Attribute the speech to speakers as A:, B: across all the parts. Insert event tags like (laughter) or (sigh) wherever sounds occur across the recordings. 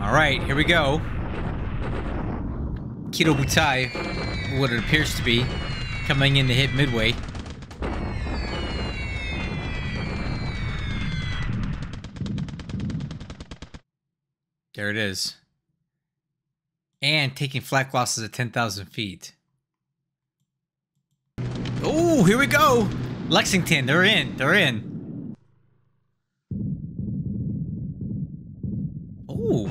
A: All right, here we go. Kido Butai, what it appears to be, coming in to hit midway. There it is. And taking flak losses at 10,000 feet. Oh, here we go! Lexington, they're in, they're in. Oh.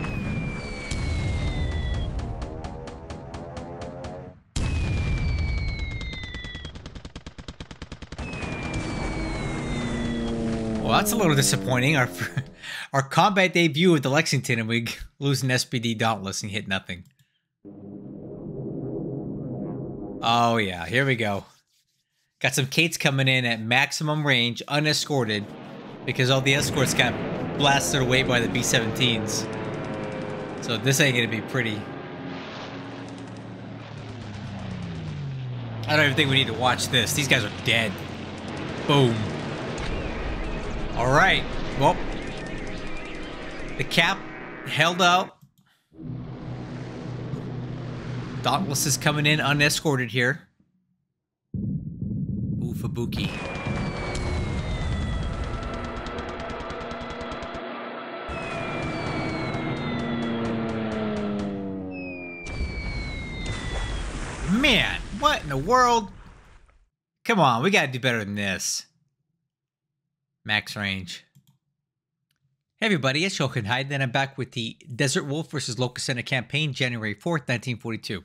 A: Well, that's a little disappointing. Our (laughs) our combat debut with the Lexington, and we (laughs) lose an SBD Dauntless and hit nothing. Oh yeah, here we go. Got some Kates coming in at maximum range, unescorted, because all the escorts got blasted away by the B-17s. So this ain't gonna be pretty. I don't even think we need to watch this. These guys are dead. Boom. All right. Well, the cap held out. Dauntless is coming in unescorted here. Ooh, Fubuki. Man, what in the world? Come on, we gotta do better than this. Max range. Hey everybody, it's Jochen Heiden, and I'm back with the Desert Wolf versus Locust Center campaign, January 4th, 1942.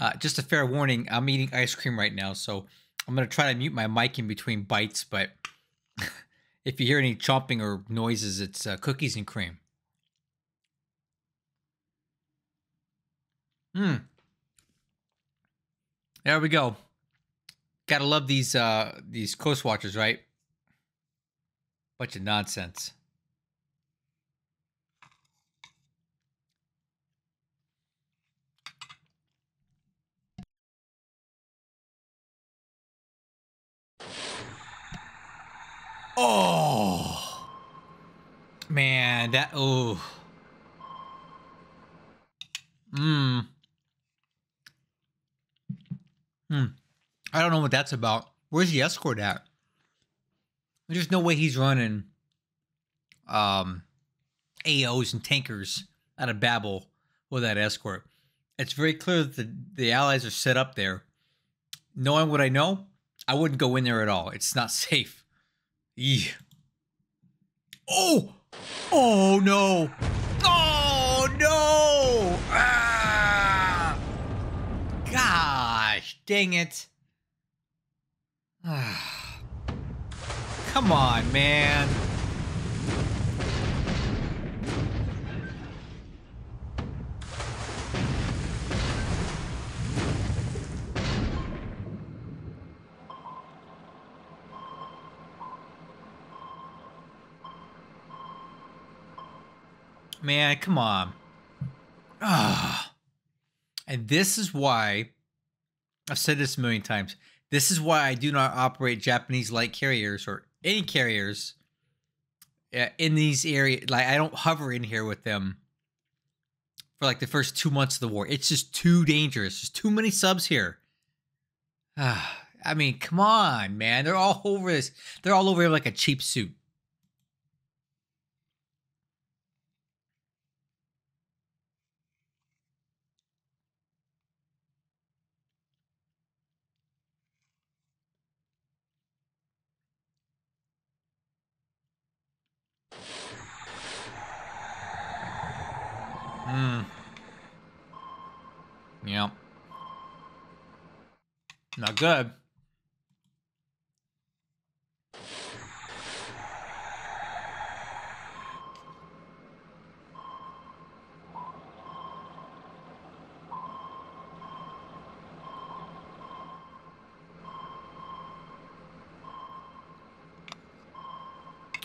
A: Uh, just a fair warning, I'm eating ice cream right now, so I'm to try to mute my mic in between bites, but (laughs) if you hear any chomping or noises, it's uh, cookies and cream. Hmm. There we go. Gotta love these uh these Coast Watchers, right? Bunch of nonsense. Oh man, that oh. Hmm. Hmm. I don't know what that's about. Where's the escort at? There's no way he's running um AOs and tankers out of Babel with that escort. It's very clear that the, the allies are set up there. Knowing what I know, I wouldn't go in there at all. It's not (laughs) safe. Yeah. Oh! Oh no! Oh dang it. (sighs) Come on, man. Man, come on. Ah. (sighs) And this is why I've said this a million times. This is why I do not operate Japanese light carriers or any carriers uh, in these areas. Like I don't hover in here with them for like the first two months of the war. It's just too dangerous. There's too many subs here. (sighs) I mean, come on, man. They're all over this. They're all over here like a cheap suit. Hmm. Yep. Not good.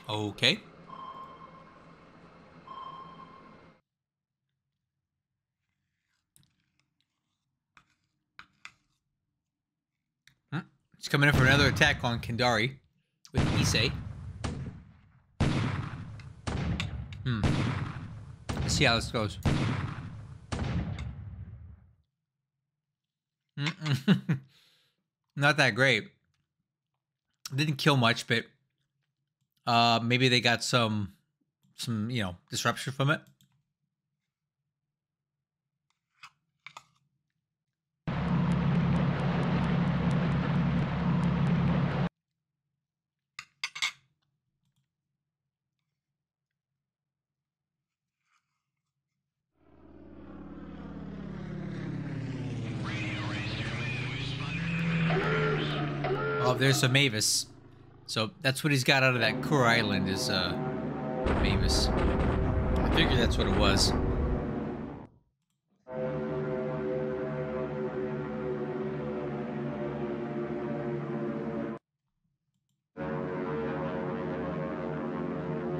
A: Okay. He's coming in for another attack on Kendari with Ise. Hmm. Let's see how this goes. (laughs) Not that great. Didn't kill much, but uh, maybe they got some some you know disruption from it. Oh, there's Mavis. So that's what he's got out of that Kure Island is uh Mavis. I figured that's what it was.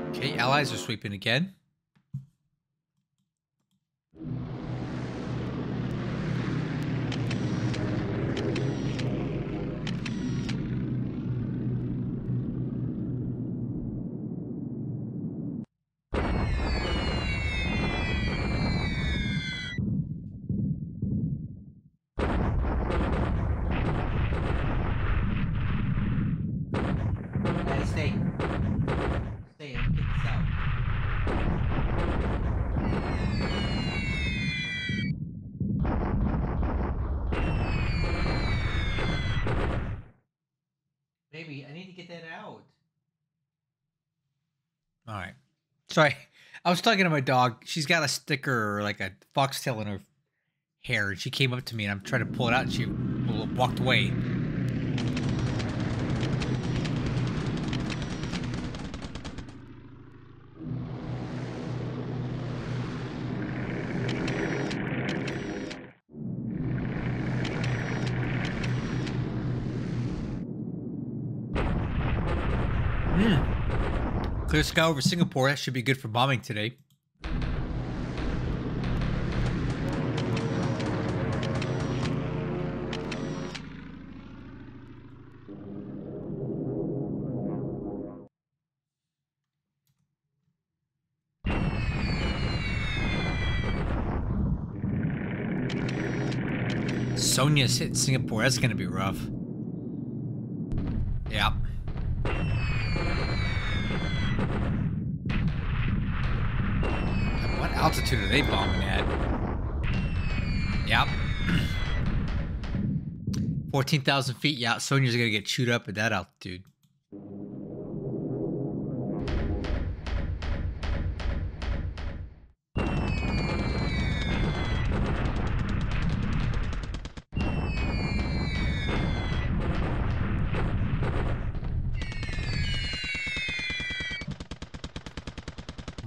A: Okay, allies are sweeping again. Hey, stay. Stay and get this out. Baby, I need to get that out. All right. Sorry. (laughs) I was talking to my dog. She's got a sticker or like a foxtail in her hair. And she came up to me and I'm trying to pull it out and she walked away. Clear sky over Singapore. That should be good for bombing today. Sonia's hit Singapore. That's going to be rough. Altitude are they bombing at? Yep. (clears throat) 14,000 feet. Yeah, Sonia's going to get chewed up at that altitude.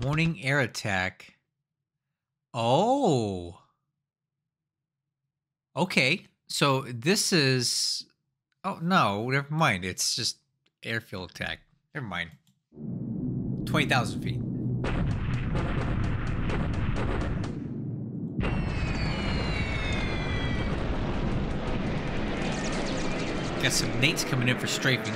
A: Morning air attack. Oh. Okay. So this is. Oh, no. Never mind. It's just airfield attack. Never mind. 20,000 feet. Got some Nates coming in for strafing.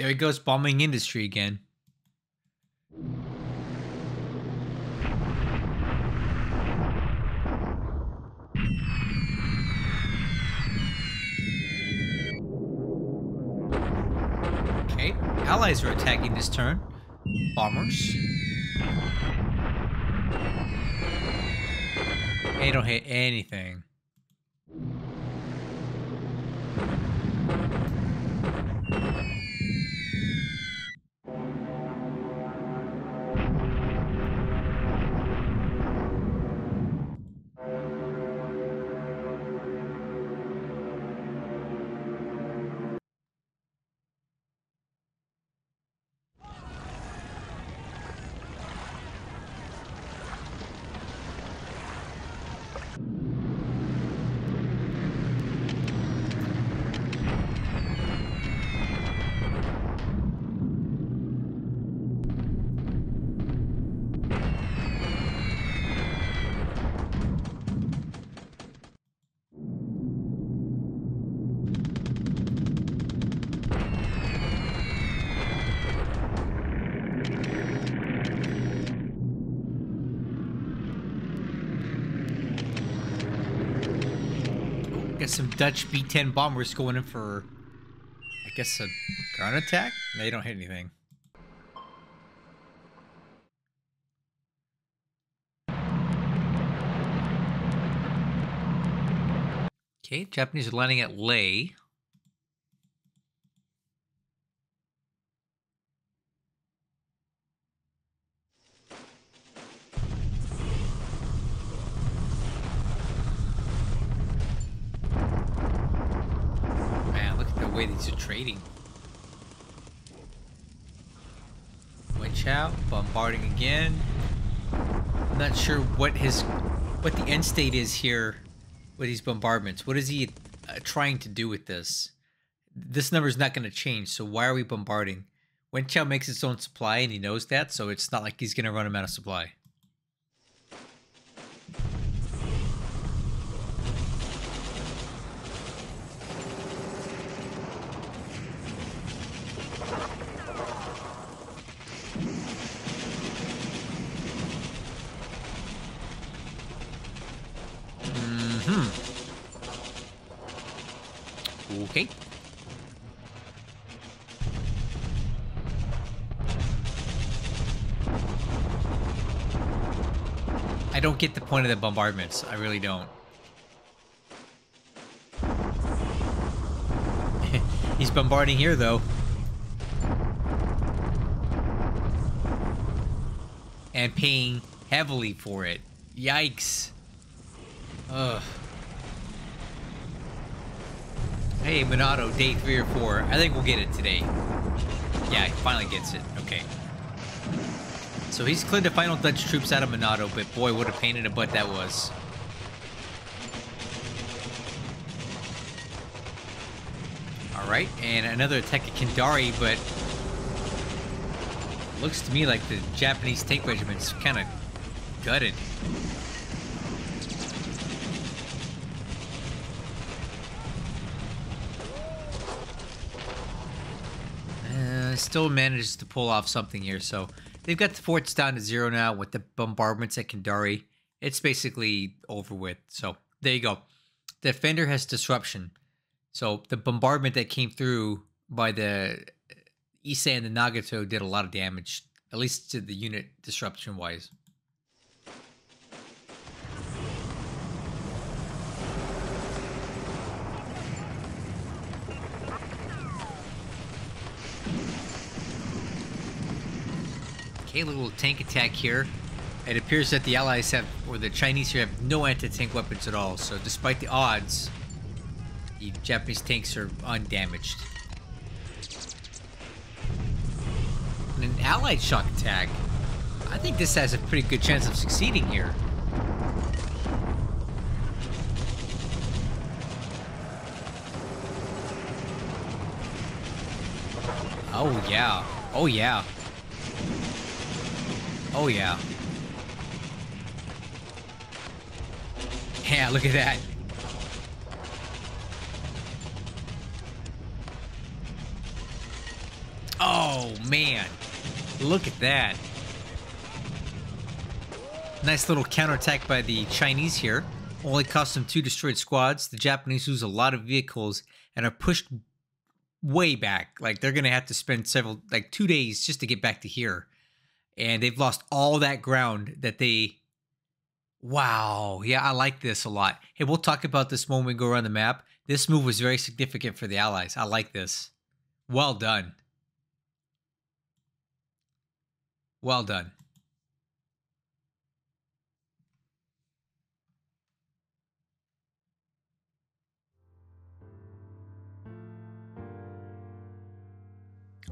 A: There he goes, bombing industry again. Okay, allies are attacking this turn. Bombers. They don't hit anything. Got some Dutch B-10 bombers going in for, I guess, a ground attack? They don't hit anything. Okay, Japanese are landing at Lae. Way these are trading. Winch out, bombarding again. I'm not sure what his, what the end state is here with these bombardments. What is he uh, trying to do with this? This number is not going to change, so why are we bombarding? Wen Chao makes its own supply, and he knows that, so it's not like he's going to run him out of supply. Okay. I don't get the point of the bombardments. I really don't. (laughs) He's bombarding here, though. And paying heavily for it. Yikes. Ugh. Hey, Menado, day three or four. I think we'll get it today. Yeah, he finally gets it. Okay. So he's cleared the final Dutch troops out of Menado, but boy, what a pain in the butt that was. Alright, and another attack at Kendari, but looks to me like the Japanese tank regiment's kind of gutted. Uh, still manages to pull off something here. So they've got the forts down to zero now with the bombardments at Kendari. It's basically over with. So there you go. The defender has disruption. So the bombardment that came through by the Ise and the Nagato did a lot of damage, at least to the unit disruption wise. Okay, little tank attack here. It appears that the Allies have, or the Chinese here have no anti-tank weapons at all. So despite the odds, the Japanese tanks are undamaged. And an Allied shock attack. I think this has a pretty good chance of succeeding here. Oh yeah. Oh yeah. Oh, yeah. Yeah, look at that. Oh, man. Look at that. Nice little counterattack by the Chinese here. Only cost them two destroyed squads. The Japanese lose a lot of vehicles and are pushed way back. Like, they're going to have to spend several, like, two days just to get back to here and they've lost all that ground that they wow yeah i like this a lot. Hey we'll talk about this when we go around the map. This move was very significant for the allies. I like this. Well done. Well done.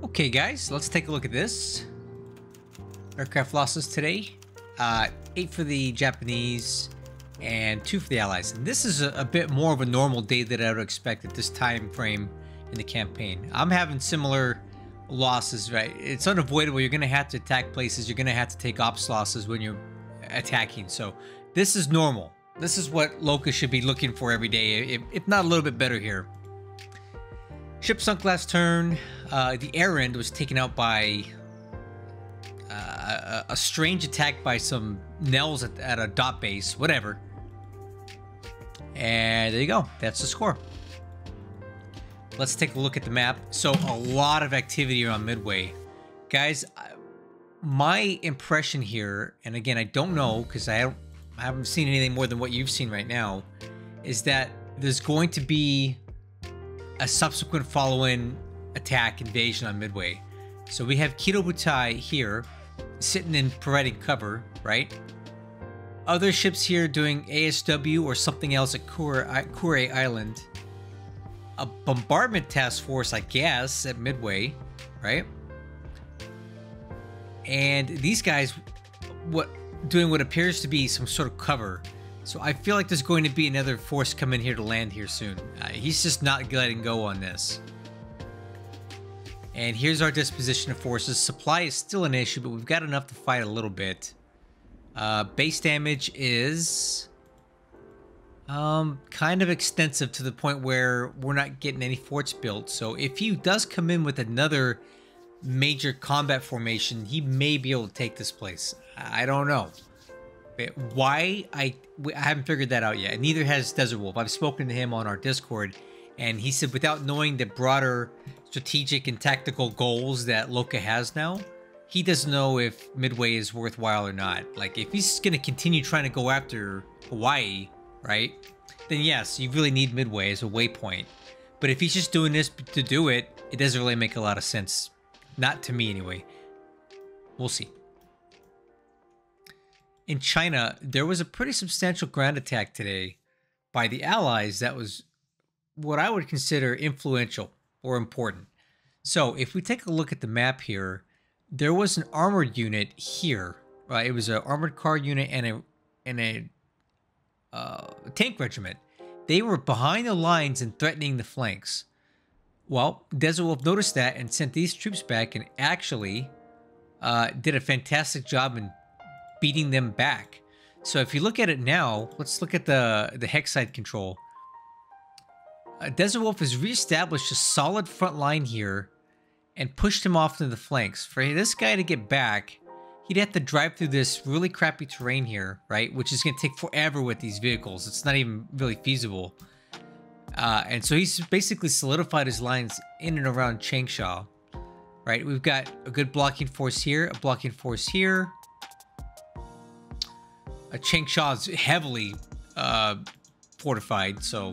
A: Okay, guys, let's take a look at this aircraft losses today. Uh, eight for the Japanese and two for the Allies. And this is a, a, bit more of a normal day that I would expect at this time frame in the campaign. I'm having similar losses, right? It's unavoidable. You're going to have to attack places. You're going to have to take ops losses when you're attacking. So this is normal. This is what Locust should be looking for every day, if, if not a little bit better here. Ship sunk last turn. Uh, the air end was taken out by a, strange attack by some Nells at, at, a dot base, whatever. And there you go. That's the score. Let's take a look at the map. So a lot of activity around Midway. Guys, my impression here, and again, I don't know because I, I haven't seen anything more than what you've seen right now, is that there's going to be a subsequent follow-in attack invasion on Midway. So we have Kido Butai here, sitting in providing cover, right? Other ships here doing ASW or something else at Kure, Island. A bombardment task force, I guess, at Midway, right? And these guys, what doing what appears to be some sort of cover. So I feel like there's going to be another force come in here to land here soon. Uh, he's just not letting go on this. And here's our disposition of forces. Supply is still an issue, but we've got enough to fight a little bit. Uh, base damage is um, kind of extensive to the point where we're not getting any forts built. So if he does come in with another major combat formation, he may be able to take this place. I don't know. Why? I, I haven't figured that out yet. Neither has Desert Wolf. I've spoken to him on our Discord, and he said without knowing the broader strategic and tactical goals that Loka has now, he doesn't know if Midway is worthwhile or not. Like, if he's going to continue trying to go after Hawaii, right, then yes, you really need Midway as a waypoint. But if he's just doing this to do it, it doesn't really make a lot of sense. Not to me, anyway. We'll see. In China, there was a pretty substantial ground attack today by the Allies that was what I would consider influential or important. So if we take a look at the map here, there was an armored unit here. Right, it was an armored car unit and a and a uh, tank regiment. They were behind the lines and threatening the flanks. Well, Desert Wolf noticed that and sent these troops back and actually uh, did a fantastic job in beating them back. So if you look at it now, let's look at the, the hex side control. Uh, Desert Wolf has reestablished a solid front line here and pushed him off to the flanks. For this guy to get back, he'd have to drive through this really crappy terrain here, right? Which is going to take forever with these vehicles. It's not even really feasible. Uh, and so he's basically solidified his lines in and around Changsha. Right, we've got a good blocking force here, a blocking force here. A Changsha is heavily uh, fortified, so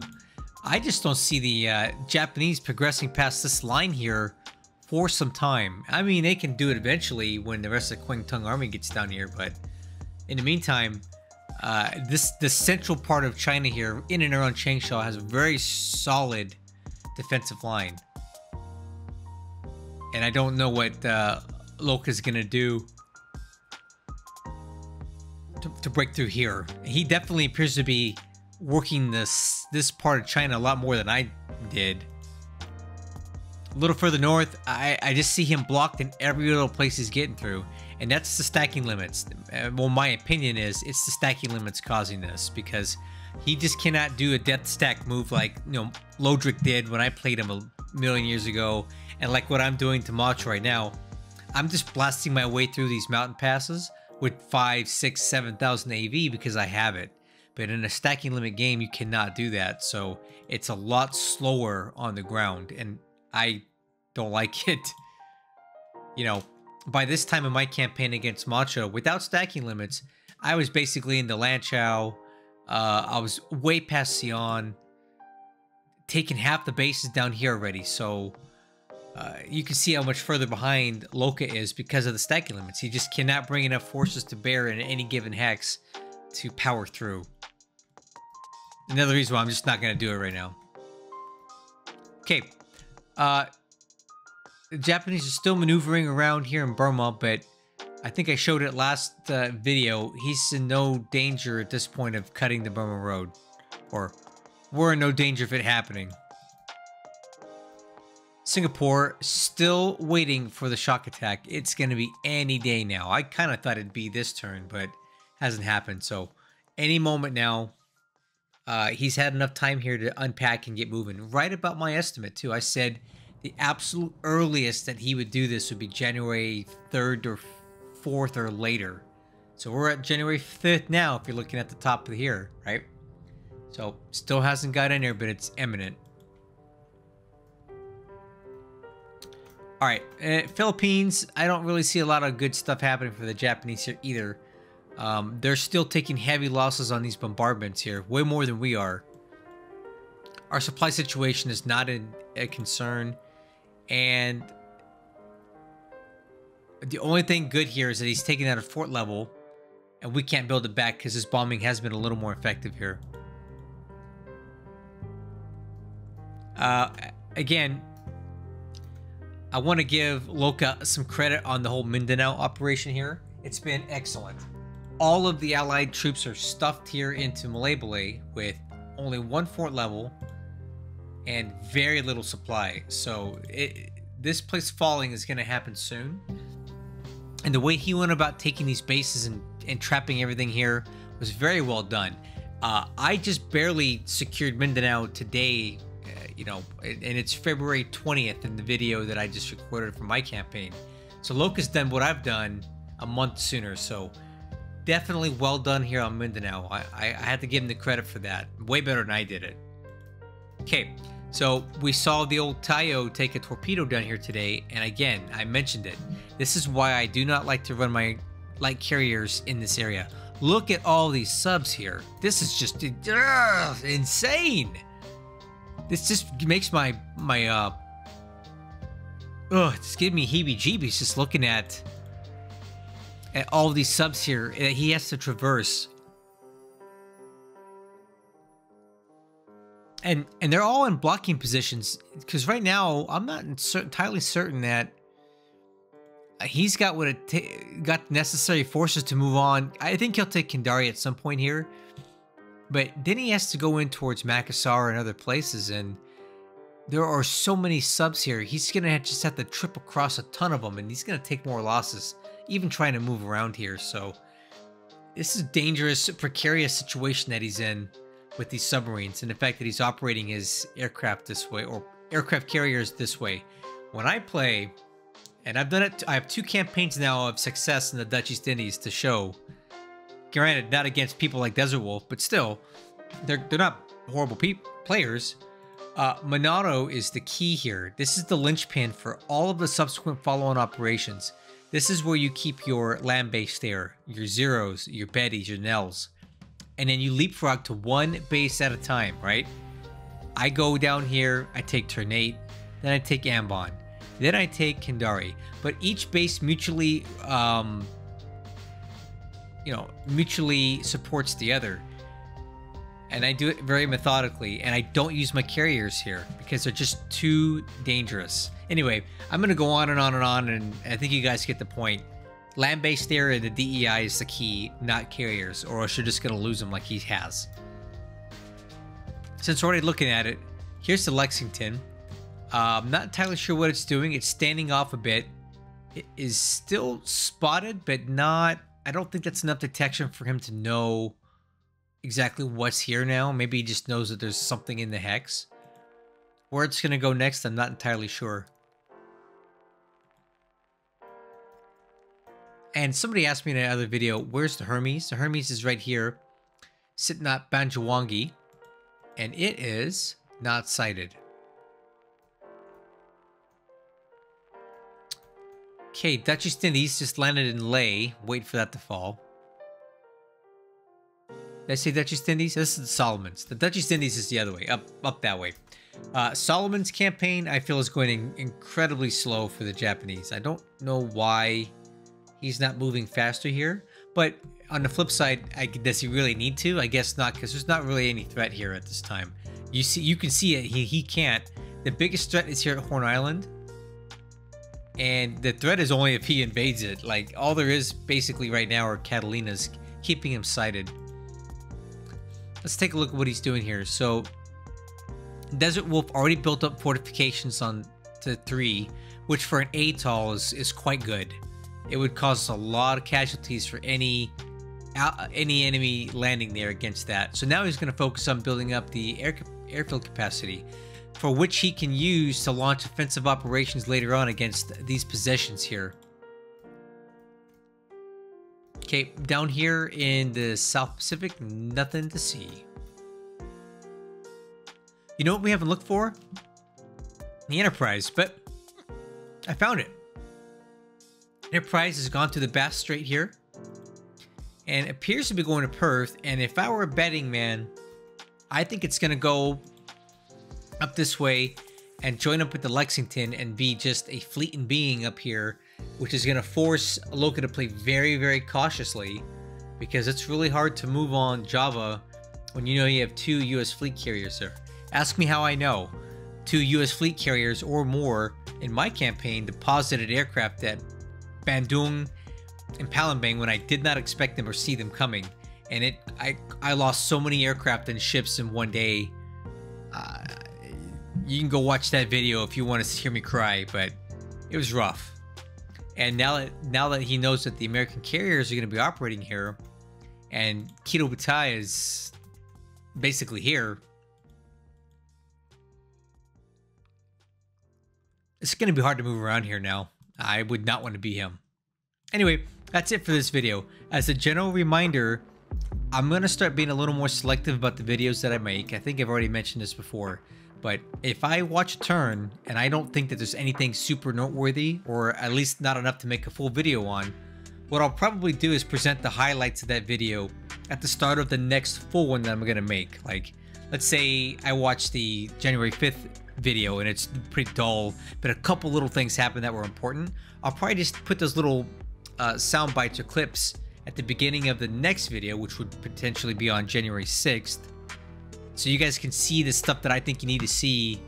A: I just don't see the uh, Japanese progressing past this line here for some time. I mean, they can do it eventually when the rest of the Kwantung army gets down here, but in the meantime, uh, this the central part of China here, in and around Changsha, has a very solid defensive line. And I don't know what uh, is going to do to break through here. He definitely appears to be working this this part of China a lot more than I did. A little further north, I, I just see him blocked in every little place he's getting through. And that's the stacking limits. Uh, well, my opinion is it's the stacking limits causing this because he just cannot do a death stack move like you know Lodric did when I played him a million years ago, and like what I'm doing to Mach right now. I'm just blasting my way through these mountain passes with five, six, seven thousand AV because I have it. But in a stacking limit game, you cannot do that. So it's a lot slower on the ground, and I don't like (laughs) it. You know, by this time in my campaign against Macho, without stacking limits, I was basically in the Lanchow. Uh, I was way past Sion, taking half the bases down here already. So uh, you can see how much further behind Loka is because of the stacking limits. He just cannot bring enough forces to bear in any given hex to power through. Another reason why I'm just not going to do it right now. Okay. Uh, the Japanese are still maneuvering around here in Burma, but I think I showed it last uh, video. He's in no danger at this point of cutting the Burma Road. Or we're in no danger of it happening. Singapore still waiting for the shock attack. It's going to be any day now. I kind of thought it'd be this turn, but hasn't happened. So any moment now, uh, he's had enough time here to unpack and get moving. Right about my estimate, too. I said the absolute earliest that he would do this would be January 3rd or 4th or later. So we're at January 5th now, if you're looking at the top of here, right? So still hasn't got in there, but it's imminent. All right, uh, Philippines. I don't really see a lot of good stuff happening for the Japanese here either. Um, they're still taking heavy losses on these bombardments here, way more than we are. Our supply situation is not a, a concern, and the only thing good here is that he's taking out a fort level, and we can't build it back because his bombing has been a little more effective here. Uh, again, I want to give Loka some credit on the whole Mindanao operation here. It's been excellent. All of the allied troops are stuffed here into Malaybalay with only one fort level and very little supply. So it, this place falling is going to happen soon. And the way he went about taking these bases and, and trapping everything here was very well done. Uh, I just barely secured Mindanao today you know, and it's February 20th in the video that I just recorded for my campaign. So Loka's done what I've done a month sooner. So definitely well done here on Mindanao. I, I, I had to give him the credit for that. Way better than I did it. Okay, so we saw the old Taiyo take a torpedo down here today, and again, I mentioned it. This is why I do not like to run my light carriers in this area. Look at all these subs here. This is just uh, insane. This just makes my my uh Ugh, it's giving me heebie-jeebies just looking at all these subs here that he has to traverse. And and they're all in blocking positions because right now I'm not entirely certain that uh, he's got what it got necessary forces to move on. I think he'll take Kendari at some point here. But then he has to go in towards Makassar and other places, and there are so many subs here. He's to just have to trip across a ton of them, and he's to take more losses, even trying to move around here. So this is a dangerous, precarious situation that he's in with these submarines, and the fact that he's operating his aircraft this way, or aircraft carriers this way. When I play, and I've done it, I have two campaigns now of success in the Dutch East Indies to show Granted, not against people like Desert Wolf, but still, they're they're not horrible players. Uh, Monado is the key here. This is the linchpin for all of the subsequent follow-on operations. This is where you keep your land base there, your zeros, your betties, your nells, and then you leapfrog to one base at a time, right? I go down here, I take Ternate, then I take Ambon, then I take Kendari, but each base mutually um, you know, mutually supports the other. And I do it very methodically, and I don't use my carriers here because they're just too dangerous. Anyway, I'm to go on and on and on, and I think you guys get the point. Land based there and the DEI is the key, not carriers, or else you're just to lose them like he has. Since we're already looking at it, here's the Lexington. Uh, I'm not entirely sure what it's doing. It's standing off a bit. It is still spotted, but not I don't think that's enough detection for him to know exactly what's here now. Maybe he just knows that there's something in the hex. Where it's going to go next, I'm not entirely sure. And somebody asked me in another video, where's the Hermes? The Hermes is right here, sitting at Banjawangi, and it is not sighted. Okay, Dutch East just landed in Lae. Wait for that to fall. Did I say Dutch East Indies? This is the Solomons. The Dutch East Indies is the other way, up up that way. Uh, Solomon's campaign, I feel, is going incredibly slow for the Japanese. I don't know why he's not moving faster here. But on the flip side, I, does he really need to? I guess not, because there's not really any threat here at this time. You see, you can see it. He, he can't. The biggest threat is here at Horn Island and the threat is only if he invades it. Like all there is basically right now are Catalinas keeping him sighted. Let's take a look at what he's doing here. So Desert Wolf already built up fortifications on to three, which for an atoll is, is quite good. It would cause a lot of casualties for any uh, any enemy landing there against that. So now he's going to focus on building up the air, airfield capacity for which he can use to launch offensive operations later on against these possessions here. Okay, down here in the South Pacific, nothing to see. You know what we haven't looked for? The Enterprise, but I found it. Enterprise has gone to the Bass Strait here and appears to be going to Perth. And if I were a betting man, I think it's going to go up this way and join up with the Lexington and be just a fleeting being up here, which is going to force Aloka to play very, very cautiously because it's really hard to move on Java when you know you have two US fleet carriers there. Ask me how I know. Two US fleet carriers or more in my campaign deposited aircraft at Bandung and Palembang when I did not expect them or see them coming. And it, I, I lost so many aircraft and ships in one day. Uh, you can go watch that video if you want to hear me cry, but it was rough. And now that now that he knows that the American carriers are going to be operating here, and Kido Butai is basically here, it's going to be hard to move around here now. I would not want to be him. Anyway, that's it for this video. As a general reminder, I'm going to start being a little more selective about the videos that I make. I think I've already mentioned this before. But if I watch a turn and I don't think that there's anything super noteworthy, or at least not enough to make a full video on, what I'll probably do is present the highlights of that video at the start of the next full one that I'm going to make. Like, let's say I watched the January 5th video and it's pretty dull, but a couple little things happened that were important. I'll probably just put those little uh, sound bites or clips at the beginning of the next video, which would potentially be on January 6th. So you guys can see the stuff that I think you need to see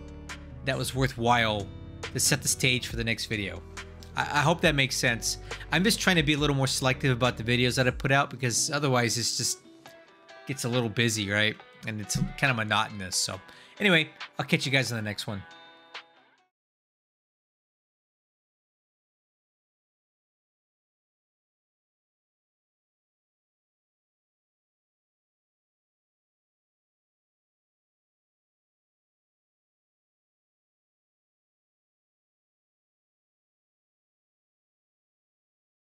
A: that was worthwhile to set the stage for the next video. I, I hope that makes sense. I'm just trying to be a little more selective about the videos that I put out because otherwise it's just gets a little busy, right? And it's kind of monotonous. So anyway, I'll catch you guys in the next one.